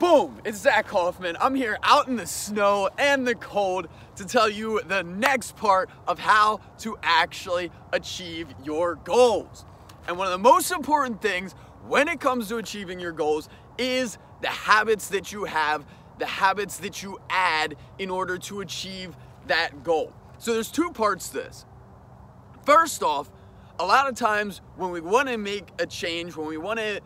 Boom! It's Zack Kauffman. I'm here out in the snow and the cold to tell you the next part of how to actually achieve your goals. And one of the most important things when it comes to achieving your goals is the habits that you have, the habits that you add in order to achieve that goal. So there's two parts to this. First off, a lot of times when we want to make a change, when we want to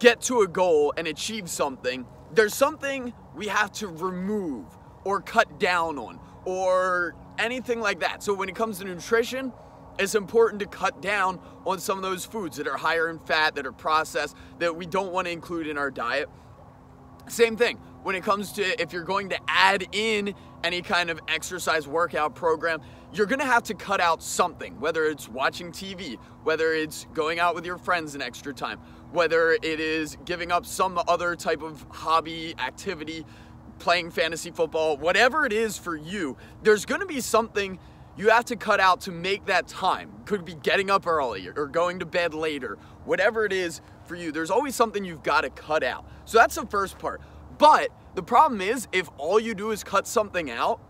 get to a goal and achieve something, there's something we have to remove or cut down on or anything like that. So when it comes to nutrition, it's important to cut down on some of those foods that are higher in fat, that are processed, that we don't want to include in our diet. Same thing when it comes to if you're going to add in any kind of exercise workout program, you're gonna have to cut out something, whether it's watching TV, whether it's going out with your friends an extra time, whether it is giving up some other type of hobby, activity, playing fantasy football, whatever it is for you, there's gonna be something you have to cut out to make that time. Could be getting up early or going to bed later, whatever it is for you. There's always something you've got to cut out. So that's the first part. But the problem is, if all you do is cut something out,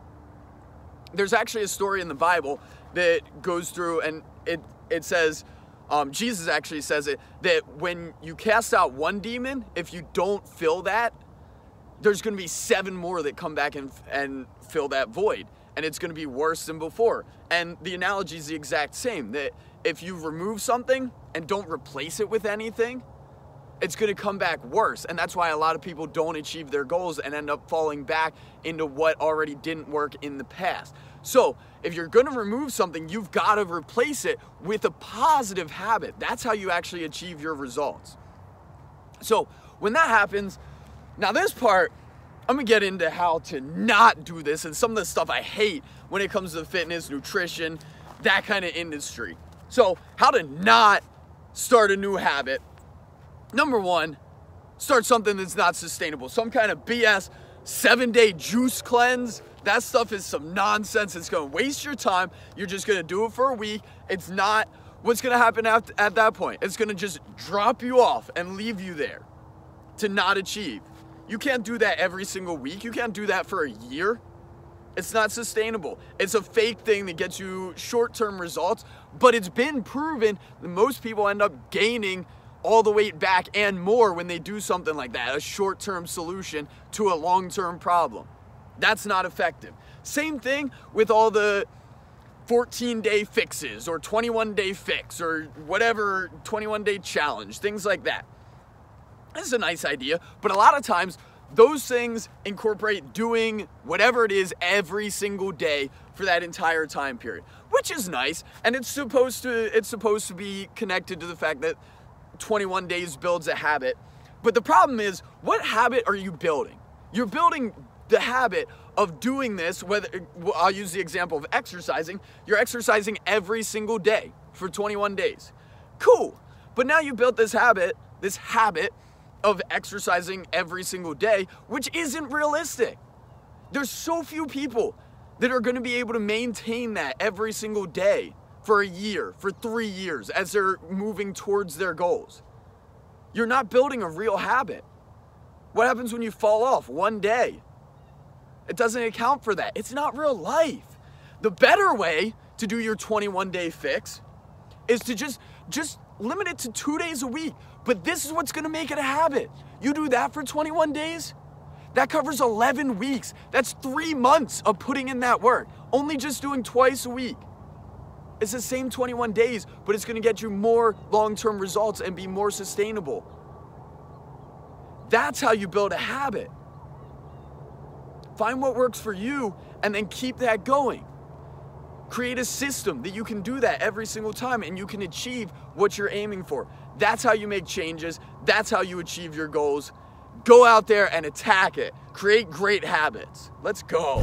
there's actually a story in the Bible that goes through and it, it says, um, Jesus actually says it, that when you cast out one demon, if you don't fill that, there's going to be seven more that come back and, and fill that void. And it's going to be worse than before. And the analogy is the exact same that if you remove something and don't replace it with anything, it's going to come back worse. And that's why a lot of people don't achieve their goals and end up falling back into what already didn't work in the past. So, if you're going to remove something, you've got to replace it with a positive habit. That's how you actually achieve your results. So, when that happens, now this part, I'm gonna get into how to not do this and some of the stuff I hate when it comes to fitness, nutrition, that kind of industry. So, how to not start a new habit number one, start something that's not sustainable. Some kind of BS seven day juice cleanse. That stuff is some nonsense. It's gonna waste your time. You're just gonna do it for a week. It's not what's gonna happen at, at that point. It's gonna just drop you off and leave you there to not achieve. You can't do that every single week. You can't do that for a year. It's not sustainable. It's a fake thing that gets you short term results, but it's been proven that most people end up gaining all the weight back and more when they do something like that, a short term solution to a long term problem. That's not effective. Same thing with all the 14 day fixes or 21 day fix or whatever 21 day challenge, things like that. This is a nice idea, but a lot of times those things incorporate doing whatever it is every single day for that entire time period, which is nice and it's supposed to it's supposed to be connected to the fact that 21 days builds a habit. But the problem is, what habit are you building? You're building the habit of doing this, whether I'll use the example of exercising, you're exercising every single day for 21 days. Cool. But now you built this habit, this habit of exercising every single day, which isn't realistic. There's so few people that are going to be able to maintain that every single day for a year, for three years, as they're moving towards their goals. You're not building a real habit. What happens when you fall off one day? It doesn't account for that. It's not real life. The better way to do your 21 day fix is to just just limit it to 2 days a week. But this is what's going to make it a habit. You do that for 21 days, that covers 11 weeks. That's 3 months of putting in that work. Only just doing twice a week. It's the same 21 days, but it's gonna get you more long term results and be more sustainable. That's how you build a habit. Find what works for you and then keep that going. Create a system that you can do that every single time and you can achieve what you're aiming for. That's how you make changes. That's how you achieve your goals. Go out there and attack it. Create great habits. Let's go.